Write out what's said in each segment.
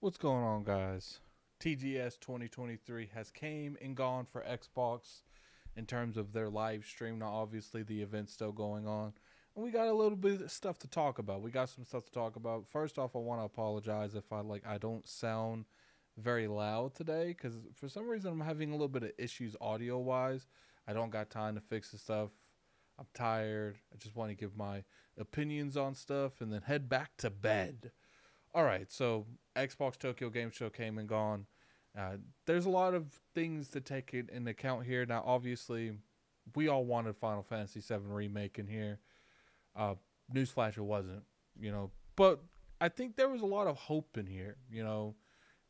What's going on, guys? TGS 2023 has came and gone for Xbox in terms of their live stream. Now, obviously, the event's still going on, and we got a little bit of stuff to talk about. We got some stuff to talk about. First off, I want to apologize if I like I don't sound very loud today because for some reason I'm having a little bit of issues audio wise. I don't got time to fix the stuff. I'm tired. I just want to give my opinions on stuff and then head back to bed. All right, so Xbox Tokyo Game Show came and gone. Uh, there's a lot of things to take it into account here. Now, obviously, we all wanted Final Fantasy VII remake in here. Uh, newsflash, it wasn't, you know, but I think there was a lot of hope in here. You know,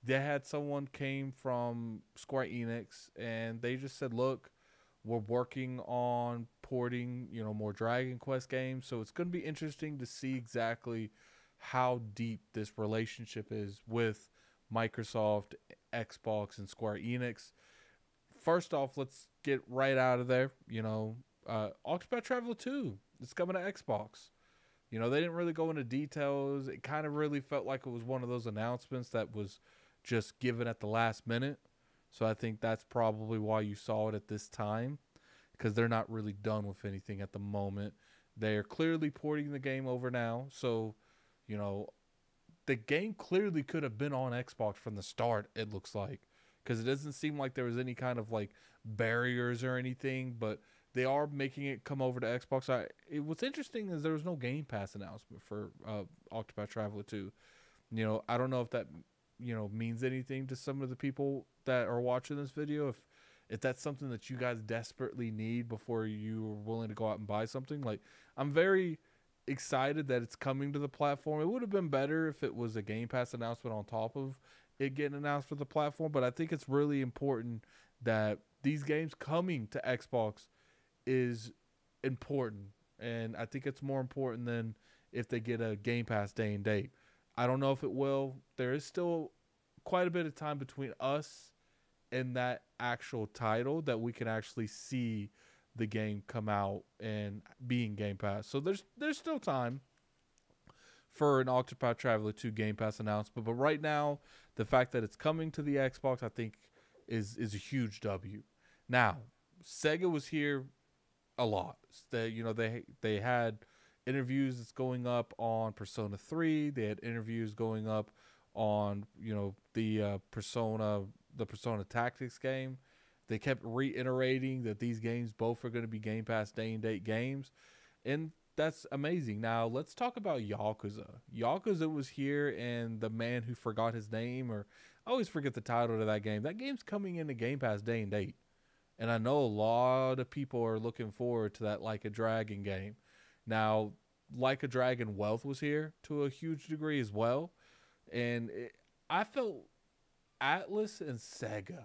they had someone came from Square Enix and they just said, "Look, we're working on porting, you know, more Dragon Quest games, so it's going to be interesting to see exactly." How deep this relationship is with Microsoft, Xbox, and Square Enix. First off, let's get right out of there. You know, uh, Octopath Traveler 2 is coming to Xbox. You know, they didn't really go into details. It kind of really felt like it was one of those announcements that was just given at the last minute. So I think that's probably why you saw it at this time because they're not really done with anything at the moment. They are clearly porting the game over now. So you know, the game clearly could have been on Xbox from the start. It looks like because it doesn't seem like there was any kind of like barriers or anything, but they are making it come over to Xbox. I it, what's interesting is there was no Game Pass announcement for uh, Octopath Traveler 2. You know, I don't know if that you know means anything to some of the people that are watching this video. If if that's something that you guys desperately need before you are willing to go out and buy something, like I'm very excited that it's coming to the platform. It would have been better if it was a Game Pass announcement on top of it getting announced for the platform, but I think it's really important that these games coming to Xbox is important. And I think it's more important than if they get a Game Pass day and date. I don't know if it will. There is still quite a bit of time between us and that actual title that we can actually see the game come out and being Game Pass. So there's there's still time for an Octopath Traveler 2 Game Pass announcement, but right now the fact that it's coming to the Xbox I think is is a huge W. Now, Sega was here a lot. They you know they they had interviews that's going up on Persona 3, they had interviews going up on, you know, the uh, Persona the Persona Tactics game they kept reiterating that these games both are going to be Game Pass day and date games, and that's amazing. Now let's talk about Yakuza. Yakuza was here, and the man who forgot his name, or I always forget the title of that game. That game's coming into Game Pass day and date, and I know a lot of people are looking forward to that Like a Dragon game. Now, Like a Dragon Wealth was here to a huge degree as well, and it, I felt Atlus and Sega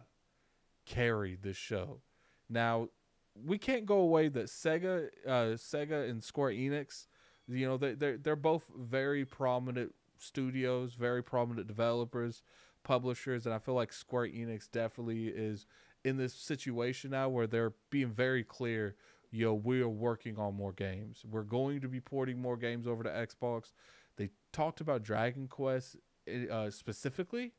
carried this show. Now, we can't go away that Sega, uh, Sega and Square Enix, you know, they they're they're both very prominent studios, very prominent developers, publishers, and I feel like Square Enix definitely is in this situation now where they're being very clear. Yo, we are working on more games. We're going to be porting more games over to Xbox. They talked about Dragon Quest uh, specifically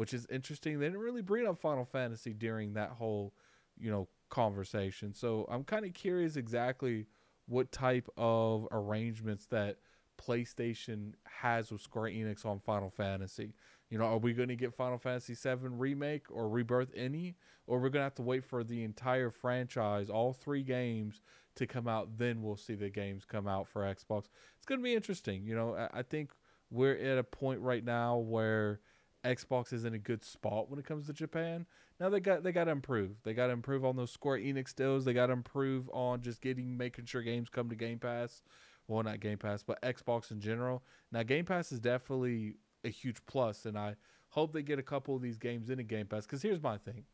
which is interesting. They didn't really bring up Final Fantasy during that whole, you know, conversation. So I'm kind of curious exactly what type of arrangements that PlayStation has with Square Enix on Final Fantasy. You know, are we going to get Final Fantasy VII remake or rebirth any, or we're going to have to wait for the entire franchise, all three games, to come out? Then we'll see the games come out for Xbox. It's going to be interesting. You know, I think we're at a point right now where Xbox is in a good spot when it comes to Japan. Now they got they got to improve. They got to improve on those Square Enix deals. They got to improve on just getting making sure games come to Game Pass. Well, not Game Pass, but Xbox in general. Now Game Pass is definitely a huge plus, and I hope they get a couple of these games into Game Pass. Because here's my thing: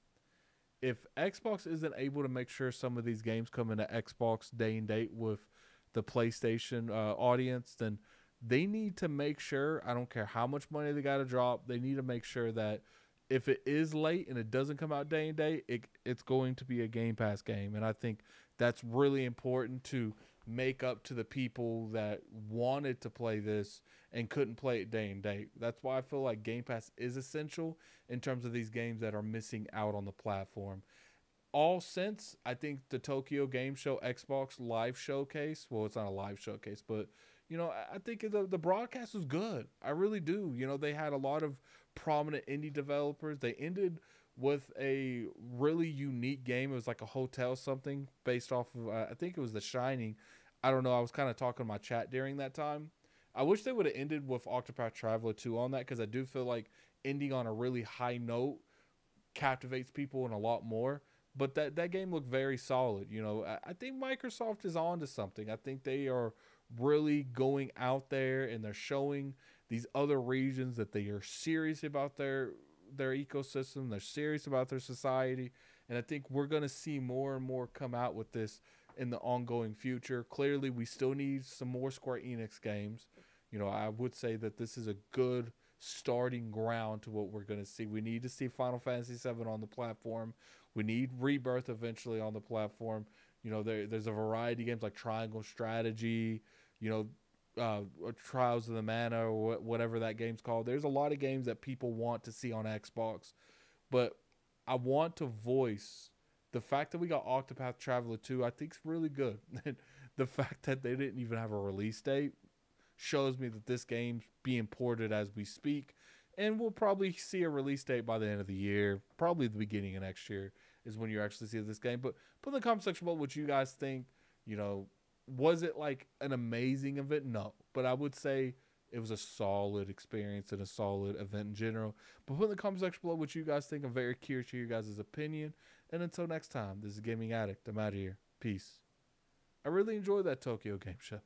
if Xbox isn't able to make sure some of these games come into Xbox day and date with the PlayStation uh, audience, then they need to make sure, I don't care how much money they got to drop, they need to make sure that if it is late and it doesn't come out day and day, it, it's going to be a Game Pass game. And I think that's really important to make up to the people that wanted to play this and couldn't play it day and day. That's why I feel like Game Pass is essential in terms of these games that are missing out on the platform. All since I think the Tokyo Game Show Xbox live showcase, well, it's not a live showcase, but you know, I think the the broadcast was good. I really do. You know, they had a lot of prominent indie developers. They ended with a really unique game. It was like a hotel something based off of uh, I think it was The Shining. I don't know. I was kind of talking my chat during that time. I wish they would have ended with Octopath Traveler 2 on that because I do feel like ending on a really high note captivates people and a lot more. But that, that game looked very solid. You know, I, I think Microsoft is on to something. I think they are really going out there and they're showing these other regions that they are serious about their their ecosystem. They're serious about their society, and I think we're going to see more and more come out with this in the ongoing future. Clearly, we still need some more Square Enix games. You know, I would say that this is a good starting ground to what we're going to see. We need to see Final Fantasy VII on the platform. We need Rebirth eventually on the platform. You know, there, there's a variety of games like Triangle Strategy. You know, uh, Trials of the Mana or whatever that game's called. There's a lot of games that people want to see on Xbox, but I want to voice the fact that we got Octopath Traveler 2. I think is really good. the fact that they didn't even have a release date shows me that this game's being ported as we speak, and we'll probably see a release date by the end of the year, probably the beginning of next year is when you actually see this game. But put in the comment section below what you guys think. You know, was it like an amazing event? No, but I would say it was a solid experience and a solid event in general. But put in the comment section below what you guys think. I'm very curious to hear your guys' opinion. And until next time, this is Gaming Addict. I'm out of here. Peace. I really enjoyed that Tokyo Game Show.